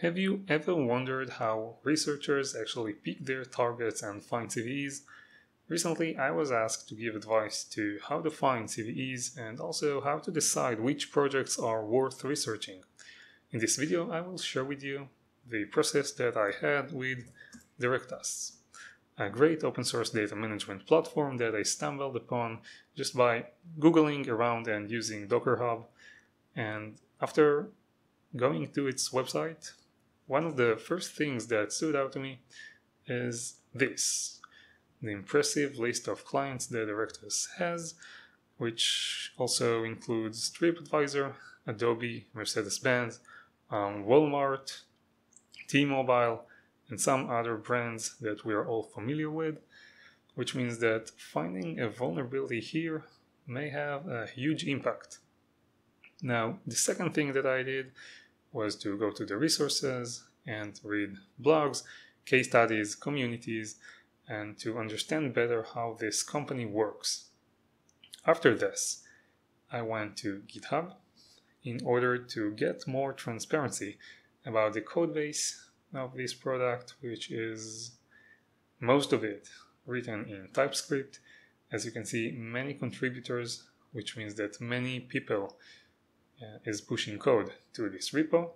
Have you ever wondered how researchers actually pick their targets and find CVEs? Recently, I was asked to give advice to how to find CVEs and also how to decide which projects are worth researching. In this video, I will share with you the process that I had with Directus, a great open source data management platform that I stumbled upon just by Googling around and using Docker Hub. And after going to its website, one of the first things that stood out to me is this the impressive list of clients that Directus has, which also includes TripAdvisor, Adobe, Mercedes Benz, um, Walmart, T Mobile, and some other brands that we are all familiar with, which means that finding a vulnerability here may have a huge impact. Now, the second thing that I did was to go to the resources and read blogs, case studies, communities, and to understand better how this company works. After this, I went to GitHub in order to get more transparency about the codebase of this product, which is most of it written in TypeScript. As you can see, many contributors, which means that many people is pushing code to this repo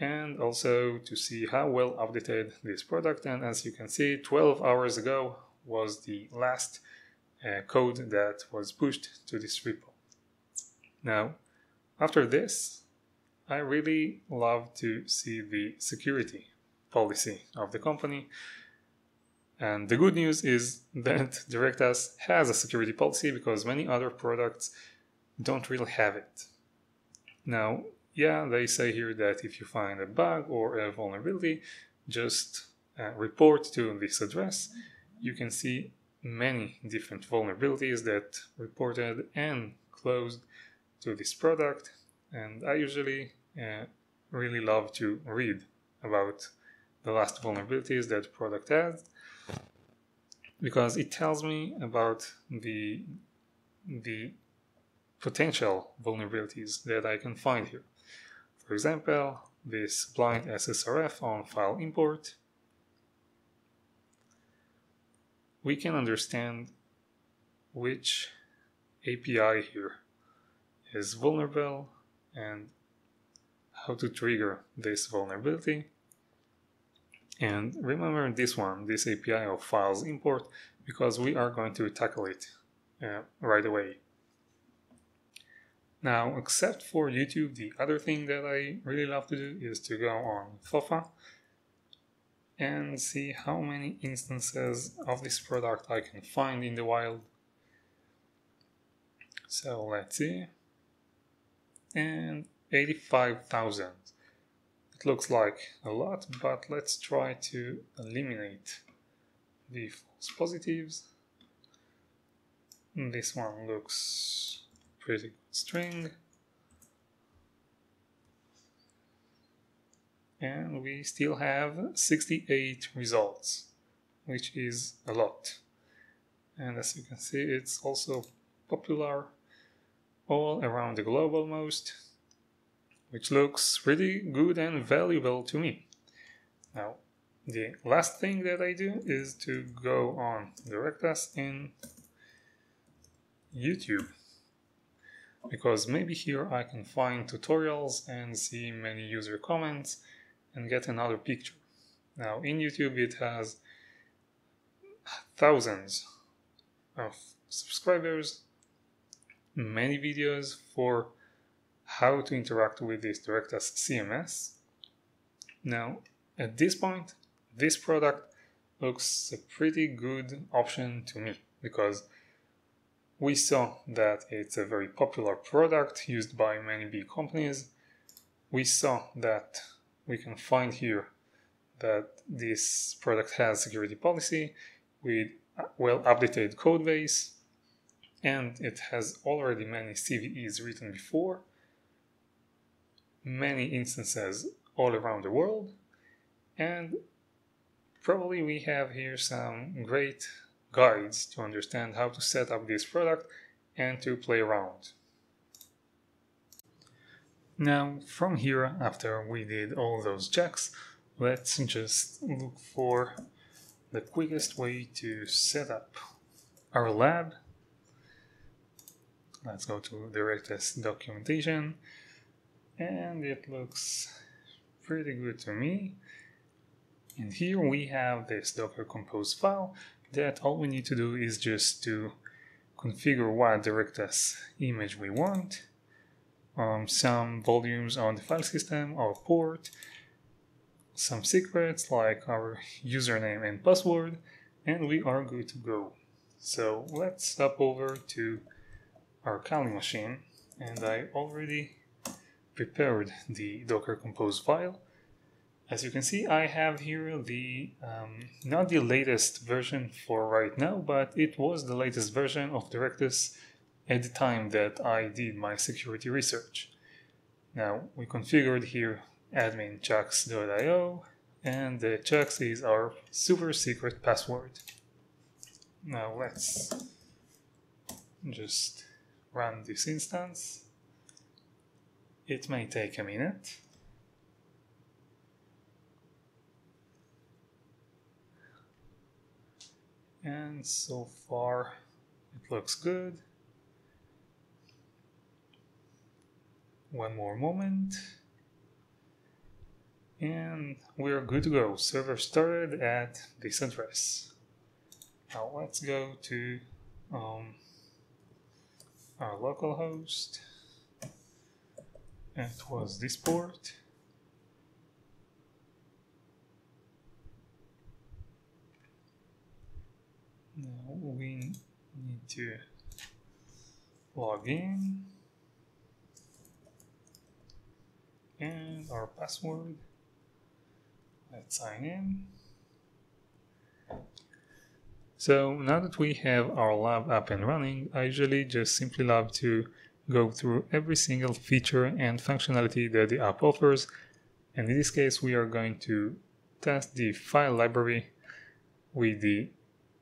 and also to see how well updated this product and as you can see 12 hours ago was the last uh, code that was pushed to this repo. Now after this I really love to see the security policy of the company and the good news is that Directus has a security policy because many other products don't really have it. Now, yeah, they say here that if you find a bug or a vulnerability, just uh, report to this address. You can see many different vulnerabilities that reported and closed to this product. And I usually uh, really love to read about the last vulnerabilities that product has because it tells me about the the potential vulnerabilities that I can find here. For example, this blind SSRF on file import. We can understand which API here is vulnerable and how to trigger this vulnerability. And remember this one, this API of files import, because we are going to tackle it uh, right away. Now, except for YouTube, the other thing that I really love to do is to go on FOFA and see how many instances of this product I can find in the wild. So let's see. And 85,000. It looks like a lot, but let's try to eliminate the false positives. This one looks pretty good string. And we still have 68 results which is a lot. And as you can see it's also popular all around the globe almost which looks pretty good and valuable to me. Now the last thing that I do is to go on Directus in YouTube because maybe here I can find tutorials and see many user comments and get another picture. Now in YouTube it has thousands of subscribers, many videos for how to interact with this Directus CMS. Now at this point this product looks a pretty good option to me because we saw that it's a very popular product used by many big companies. We saw that we can find here that this product has security policy with well updated code base and it has already many CVEs written before, many instances all around the world, and probably we have here some great guides to understand how to set up this product and to play around. Now, from here, after we did all those checks, let's just look for the quickest way to set up our lab. Let's go to DirectX documentation, and it looks pretty good to me. And here we have this Docker Compose file that all we need to do is just to configure what DirectX image we want um, some volumes on the file system, our port, some secrets like our username and password, and we are good to go. So let's stop over to our Kali machine, and I already prepared the Docker Compose file. As you can see, I have here the, um, not the latest version for right now, but it was the latest version of DirectX at the time that I did my security research. Now we configured here admin chux.io and the chux is our super secret password. Now let's just run this instance. It may take a minute. And so far it looks good. one more moment. And we're good to go. Server started at this address now let's go to um, our local host. It was this port now we need to log in and our password. Let's sign in. So now that we have our lab up and running, I usually just simply love to go through every single feature and functionality that the app offers. And in this case, we are going to test the file library with the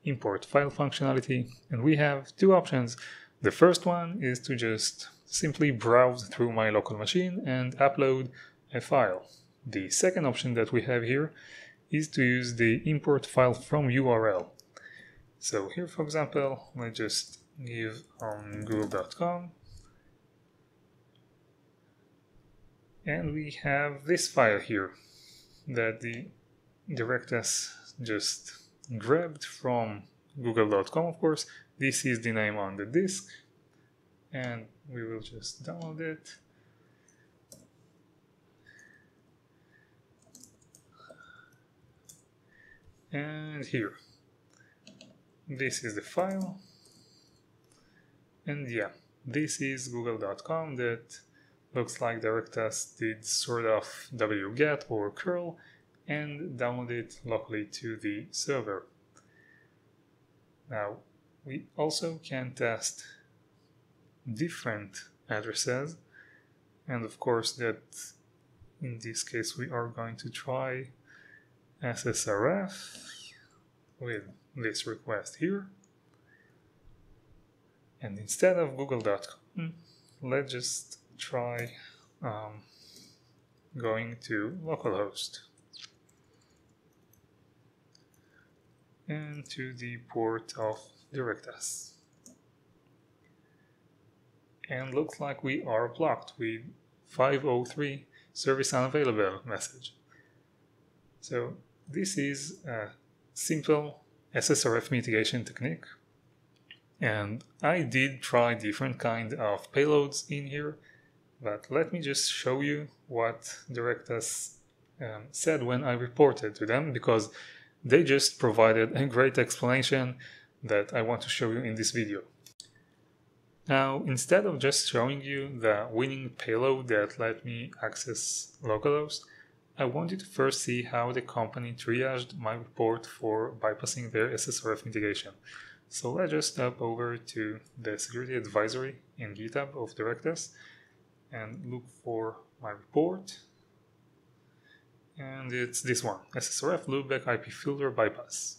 import file functionality. And we have two options. The first one is to just simply browse through my local machine and upload a file. The second option that we have here is to use the import file from URL. So here, for example, let's just give um, google.com and we have this file here that the DirectX just grabbed from google.com of course. This is the name on the disk and we will just download it. And here. This is the file. And yeah this is google.com that looks like DirectX did sort of wget or curl and download it locally to the server. Now we also can test different addresses and of course that in this case we are going to try SSRF with this request here. And instead of google.com let's just try um, going to localhost and to the port of DirectX and looks like we are blocked with 503 service unavailable message. So this is a simple SSRF mitigation technique and I did try different kind of payloads in here but let me just show you what DirectX um, said when I reported to them because they just provided a great explanation that I want to show you in this video. Now, instead of just showing you the winning payload that let me access localhost, I wanted to first see how the company triaged my report for bypassing their SSRF mitigation. So let's just step over to the security advisory in GitHub of DirectX and look for my report. And it's this one, SSRF loopback IP filter bypass.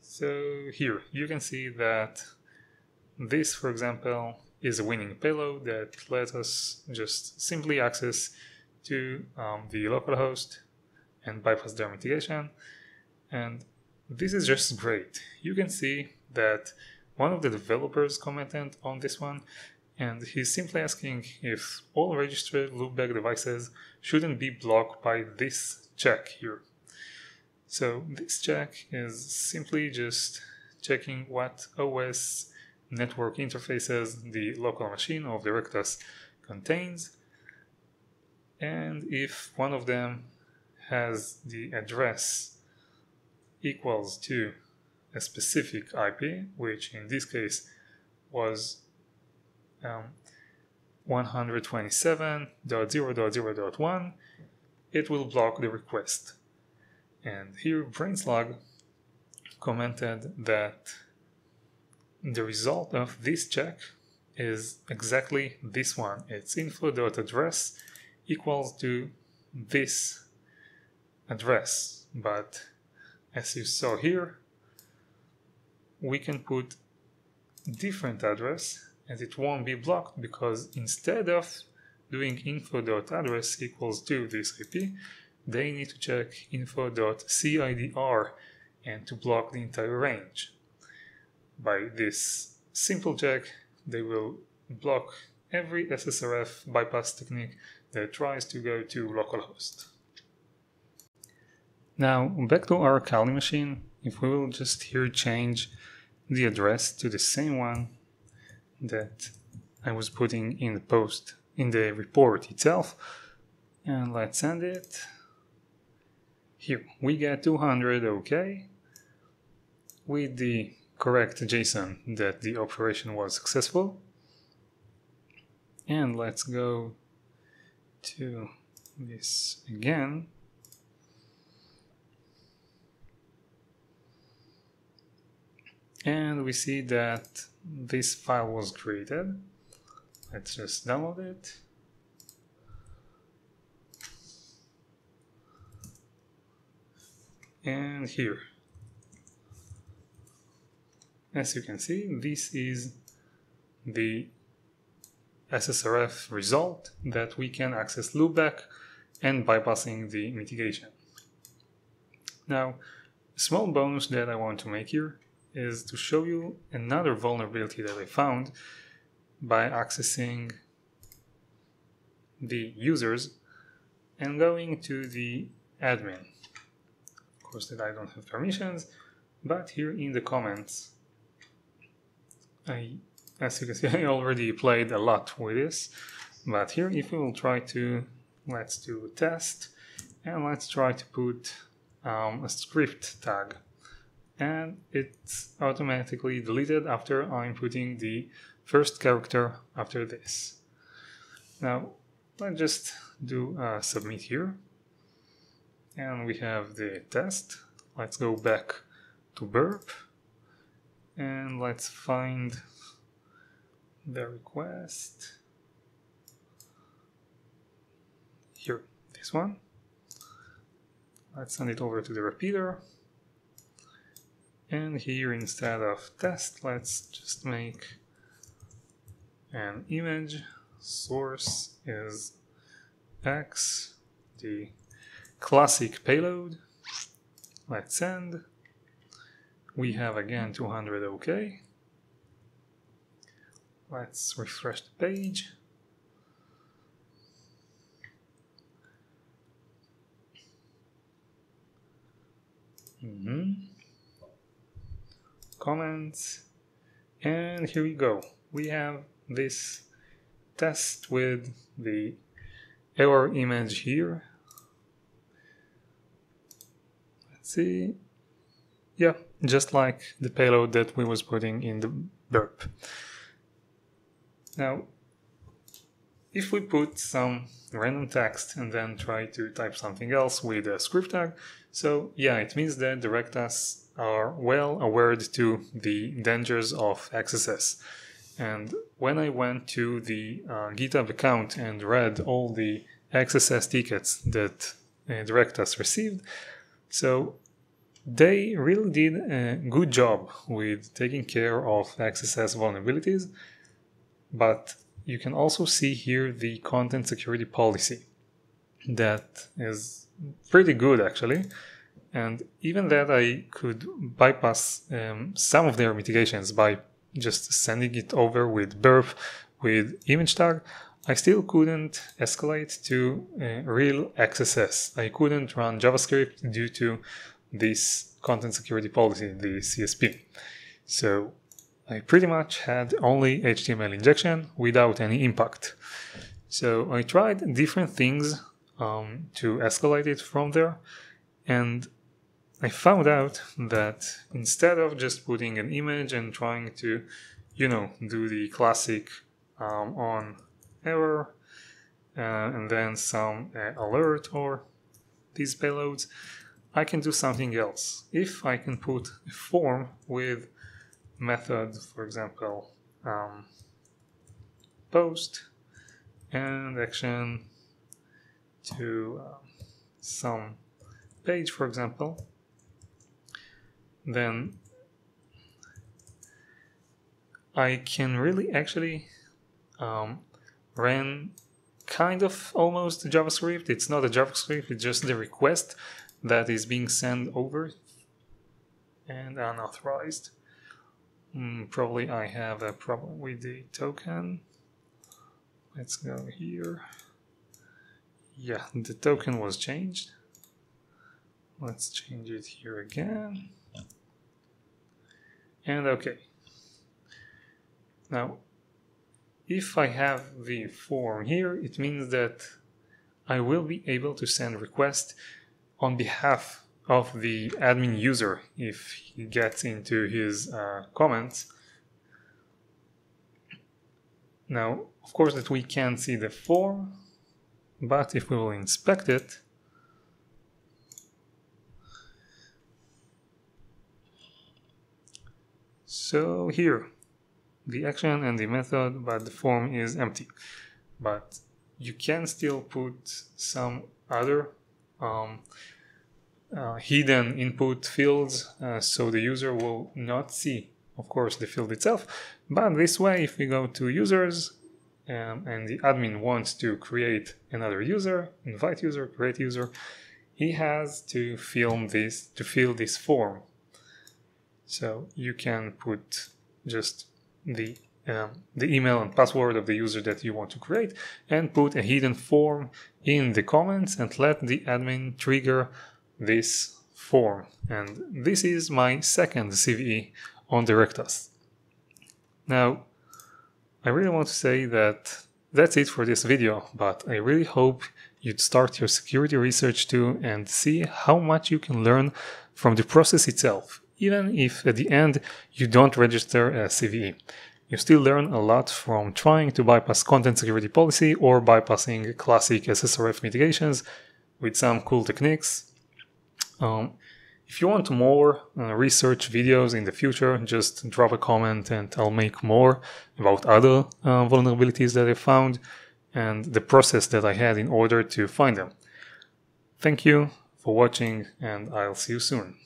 So here you can see that this, for example, is a winning payload that lets us just simply access to um, the localhost and bypass their mitigation. And this is just great. You can see that one of the developers commented on this one and he's simply asking if all registered loopback devices shouldn't be blocked by this check here. So this check is simply just checking what OS network interfaces the local machine of the Directus contains and if one of them has the address equals to a specific IP, which in this case was um, 127.0.0.1, it will block the request. And here Brainslog commented that the result of this check is exactly this one. It's info.address equals to this address. But as you saw here, we can put different address and it won't be blocked because instead of doing info.address equals to this IP, they need to check info.CIDR and to block the entire range. By this simple check, they will block every SSRF bypass technique that tries to go to localhost. Now, back to our Kali machine, if we will just here change the address to the same one that I was putting in the post in the report itself. And let's send it. Here we get 200 okay. With the correct JSON that the operation was successful. And let's go to this again and we see that this file was created. Let's just download it. And here. As you can see, this is the SSRF result that we can access loopback and bypassing the mitigation. Now, small bonus that I want to make here is to show you another vulnerability that I found by accessing the users and going to the admin. Of course that I don't have permissions, but here in the comments, I, as you can see, I already played a lot with this, but here if we will try to, let's do a test, and let's try to put um, a script tag and it's automatically deleted after I'm putting the first character after this. Now let's just do a submit here and we have the test. Let's go back to burp and let's find the request here, this one. Let's send it over to the repeater and here instead of test, let's just make an image. Source is X, the classic payload. Let's send. We have again 200 OK. Let's refresh the page. Mm -hmm comments. And here we go. We have this test with the error image here. Let's see. Yeah just like the payload that we was putting in the burp. Now if we put some random text and then try to type something else with a script tag so yeah it means that Directus are well aware to the dangers of XSS. And when I went to the uh, GitHub account and read all the XSS tickets that uh, received, so they really did a good job with taking care of XSS vulnerabilities. but you can also see here the content security policy that is pretty good actually. And even that I could bypass um, some of their mitigations by just sending it over with burp with image tag, I still couldn't escalate to uh, real XSS. I couldn't run JavaScript due to this content security policy, the CSP. So I pretty much had only HTML injection without any impact. So I tried different things um, to escalate it from there, and I found out that instead of just putting an image and trying to, you know, do the classic um, on error uh, and then some uh, alert or these payloads, I can do something else. If I can put a form with method, for example, um, post and action to uh, some page, for example, then I can really actually um, run kind of almost JavaScript. It's not a JavaScript, it's just the request that is being sent over and unauthorized. Mm, probably I have a problem with the token. Let's go here. Yeah, the token was changed. Let's change it here again. And okay. Now, if I have the form here, it means that I will be able to send request on behalf of the admin user if he gets into his uh, comments. Now, of course that we can't see the form, but if we will inspect it, so here, the action and the method, but the form is empty. But you can still put some other um, uh, hidden input fields uh, so the user will not see of course the field itself but this way if we go to users um, and the admin wants to create another user invite user create user he has to film this to fill this form so you can put just the um, the email and password of the user that you want to create and put a hidden form in the comments and let the admin trigger this form. And this is my second CVE on Directus. Now, I really want to say that that's it for this video, but I really hope you'd start your security research too and see how much you can learn from the process itself, even if at the end you don't register a CVE. You still learn a lot from trying to bypass content security policy or bypassing classic SSRF mitigations with some cool techniques. Um, if you want more uh, research videos in the future, just drop a comment and I'll make more about other uh, vulnerabilities that I found and the process that I had in order to find them. Thank you for watching and I'll see you soon.